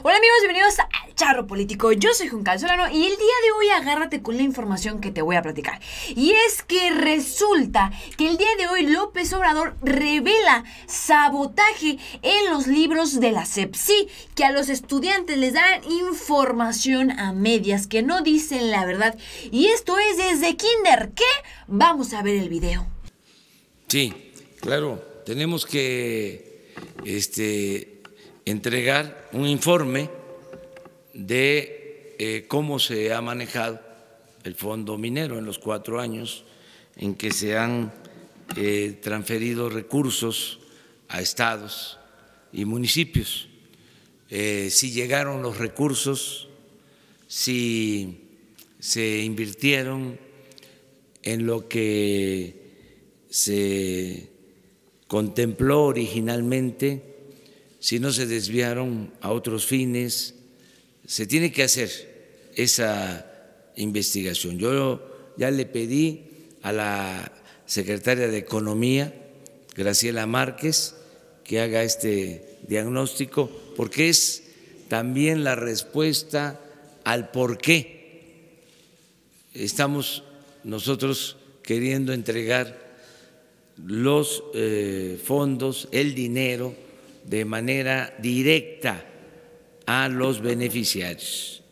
Hola amigos, bienvenidos al Charro Político. Yo soy Juncal Solano y el día de hoy agárrate con la información que te voy a platicar. Y es que resulta que el día de hoy López Obrador revela sabotaje en los libros de la CEPSI, que a los estudiantes les dan información a medias que no dicen la verdad. Y esto es desde Kinder. ¿Qué? Vamos a ver el video. Sí, claro, tenemos que este entregar un informe de eh, cómo se ha manejado el fondo minero en los cuatro años en que se han eh, transferido recursos a estados y municipios, eh, si llegaron los recursos, si se invirtieron en lo que se contempló originalmente si no se desviaron a otros fines. Se tiene que hacer esa investigación. Yo ya le pedí a la secretaria de Economía, Graciela Márquez, que haga este diagnóstico, porque es también la respuesta al por qué estamos nosotros queriendo entregar los eh, fondos, el dinero, de manera directa a los beneficiarios.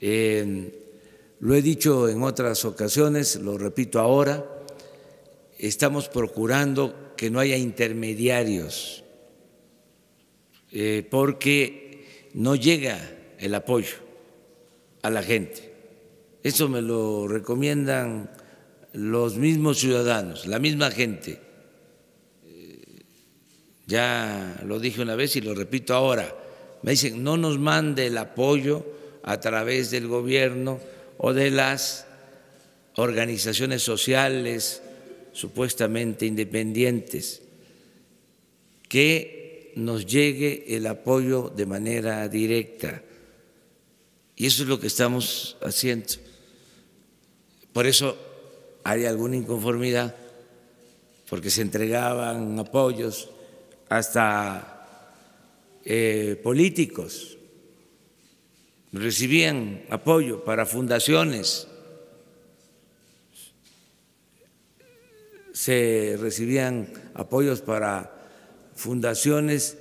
lo he dicho en otras ocasiones, lo repito ahora, estamos procurando que no haya intermediarios eh, porque no llega el apoyo a la gente. Eso me lo recomiendan los mismos ciudadanos, la misma gente ya lo dije una vez y lo repito ahora, me dicen, no nos mande el apoyo a través del gobierno o de las organizaciones sociales supuestamente independientes, que nos llegue el apoyo de manera directa. Y eso es lo que estamos haciendo. Por eso hay alguna inconformidad, porque se entregaban apoyos hasta eh, políticos recibían apoyo para fundaciones, se recibían apoyos para fundaciones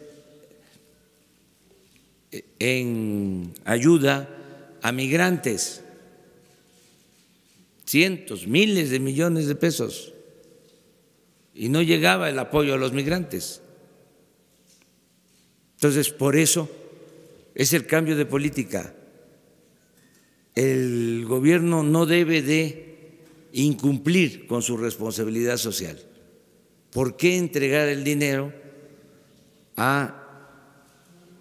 en ayuda a migrantes, cientos, miles de millones de pesos, y no llegaba el apoyo a los migrantes. Entonces, por eso es el cambio de política. El gobierno no debe de incumplir con su responsabilidad social. ¿Por qué entregar el dinero a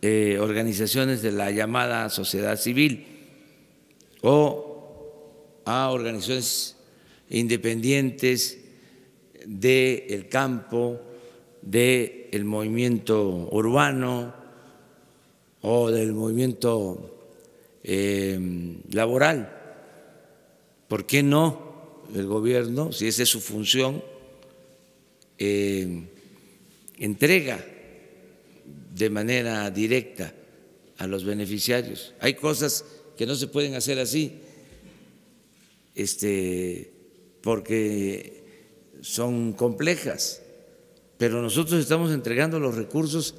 eh, organizaciones de la llamada sociedad civil o a organizaciones independientes del campo, del movimiento urbano o del movimiento eh, laboral. ¿Por qué no el gobierno, si esa es su función, eh, entrega de manera directa a los beneficiarios? Hay cosas que no se pueden hacer así, este, porque son complejas pero nosotros estamos entregando los recursos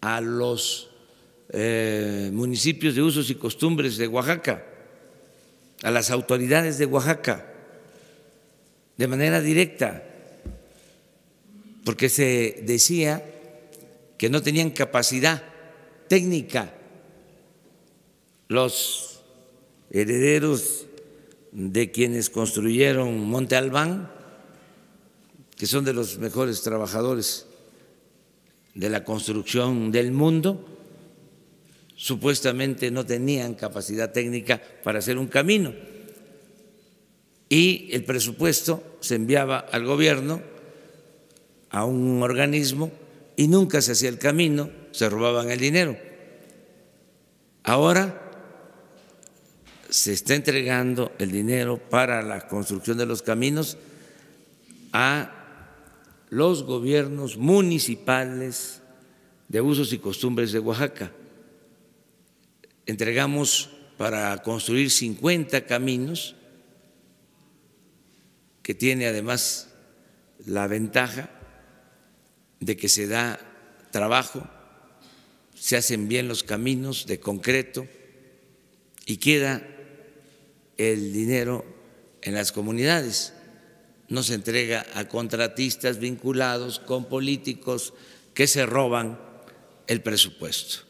a los eh, municipios de usos y costumbres de Oaxaca, a las autoridades de Oaxaca, de manera directa, porque se decía que no tenían capacidad técnica los herederos de quienes construyeron Monte Albán que son de los mejores trabajadores de la construcción del mundo, supuestamente no tenían capacidad técnica para hacer un camino. Y el presupuesto se enviaba al gobierno, a un organismo, y nunca se hacía el camino, se robaban el dinero. Ahora se está entregando el dinero para la construcción de los caminos a los gobiernos municipales de usos y costumbres de Oaxaca. entregamos para construir 50 caminos, que tiene además la ventaja de que se da trabajo, se hacen bien los caminos de concreto y queda el dinero en las comunidades. No se entrega a contratistas vinculados con políticos que se roban el presupuesto.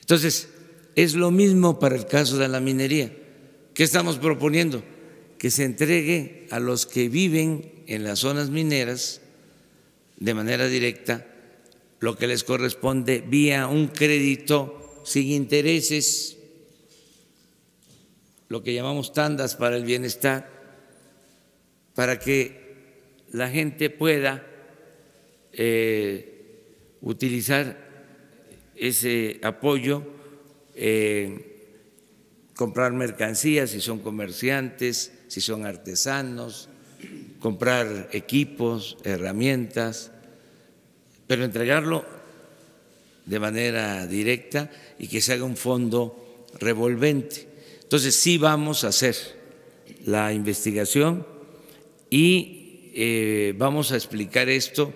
Entonces, es lo mismo para el caso de la minería. ¿Qué estamos proponiendo? Que se entregue a los que viven en las zonas mineras de manera directa lo que les corresponde vía un crédito sin intereses, lo que llamamos tandas para el bienestar, para que la gente pueda eh, utilizar ese apoyo, eh, comprar mercancías si son comerciantes, si son artesanos, comprar equipos, herramientas, pero entregarlo de manera directa y que se haga un fondo revolvente. Entonces sí vamos a hacer la investigación y eh, vamos a explicar esto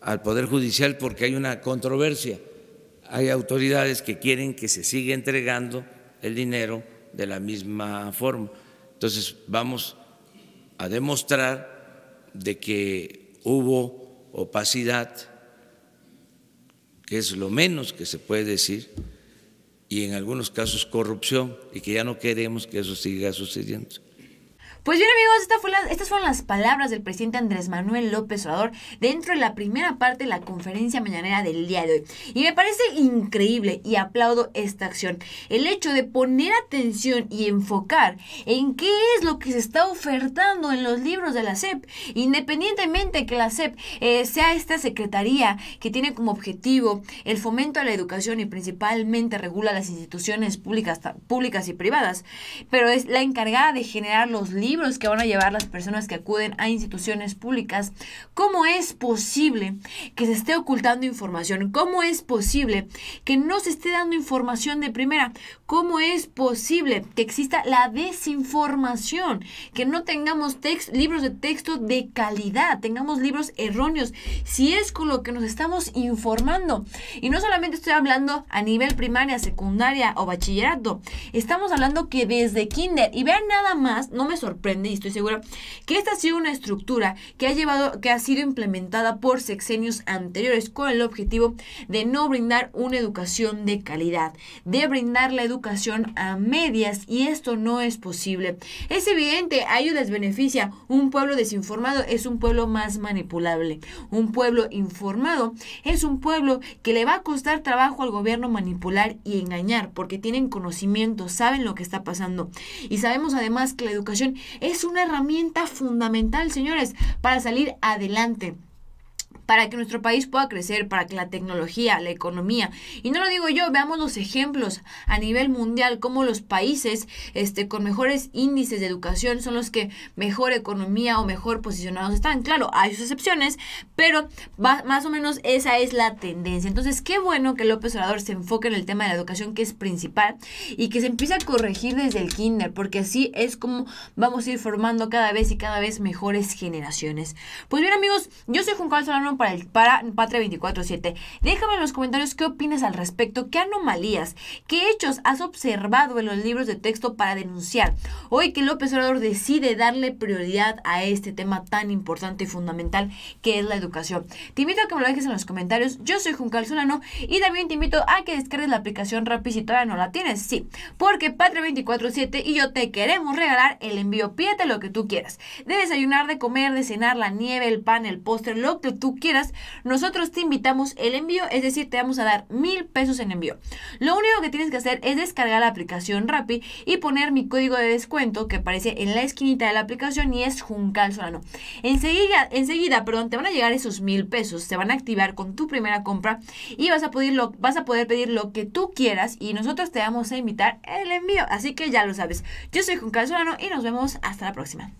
al Poder Judicial porque hay una controversia. Hay autoridades que quieren que se siga entregando el dinero de la misma forma. Entonces vamos a demostrar de que hubo opacidad, que es lo menos que se puede decir, y en algunos casos corrupción, y que ya no queremos que eso siga sucediendo. Pues bien amigos, estas fueron las palabras del presidente Andrés Manuel López Obrador dentro de la primera parte de la conferencia mañanera del día de hoy. Y me parece increíble y aplaudo esta acción. El hecho de poner atención y enfocar en qué es lo que se está ofertando en los libros de la SEP, independientemente que la SEP eh, sea esta secretaría que tiene como objetivo el fomento a la educación y principalmente regula las instituciones públicas, públicas y privadas, pero es la encargada de generar los libros libros que van a llevar las personas que acuden a instituciones públicas. ¿Cómo es posible que se esté ocultando información? ¿Cómo es posible que no se esté dando información de primera? ¿Cómo es posible que exista la desinformación? Que no tengamos libros de texto de calidad, tengamos libros erróneos, si es con lo que nos estamos informando. Y no solamente estoy hablando a nivel primaria, secundaria o bachillerato, estamos hablando que desde kinder, y vean nada más, no me sorprende, y estoy segura que esta ha sido una estructura que ha llevado, que ha sido implementada por sexenios anteriores con el objetivo de no brindar una educación de calidad, de brindar la educación a medias y esto no es posible. Es evidente, a les beneficia. Un pueblo desinformado es un pueblo más manipulable. Un pueblo informado es un pueblo que le va a costar trabajo al gobierno manipular y engañar porque tienen conocimiento, saben lo que está pasando. Y sabemos además que la educación es una herramienta fundamental, señores, para salir adelante para que nuestro país pueda crecer, para que la tecnología, la economía, y no lo digo yo, veamos los ejemplos a nivel mundial, cómo los países este, con mejores índices de educación son los que mejor economía o mejor posicionados están. Claro, hay sus excepciones, pero más o menos esa es la tendencia. Entonces, qué bueno que López Obrador se enfoque en el tema de la educación, que es principal, y que se empiece a corregir desde el kinder, porque así es como vamos a ir formando cada vez y cada vez mejores generaciones. Pues bien, amigos, yo soy Juan Carlos Solano para, el, para Patria 24-7. Déjame en los comentarios qué opinas al respecto, qué anomalías, qué hechos has observado en los libros de texto para denunciar. Hoy que López Obrador decide darle prioridad a este tema tan importante y fundamental que es la educación. Te invito a que me lo dejes en los comentarios. Yo soy Juncal Solano y también te invito a que descargues la aplicación Rappi si todavía no la tienes. Sí, porque Patria 24-7 y yo te queremos regalar el envío. Pídete lo que tú quieras. De desayunar, de comer, de cenar, la nieve, el pan, el postre, lo que tú quieras quieras, nosotros te invitamos el envío, es decir, te vamos a dar mil pesos en envío. Lo único que tienes que hacer es descargar la aplicación Rappi y poner mi código de descuento que aparece en la esquinita de la aplicación y es Juncal Solano. Enseguida, enseguida, perdón, te van a llegar esos mil pesos, se van a activar con tu primera compra y vas a poder, lo, vas a poder pedir lo que tú quieras y nosotros te vamos a invitar el envío. Así que ya lo sabes. Yo soy Juncal Solano y nos vemos hasta la próxima.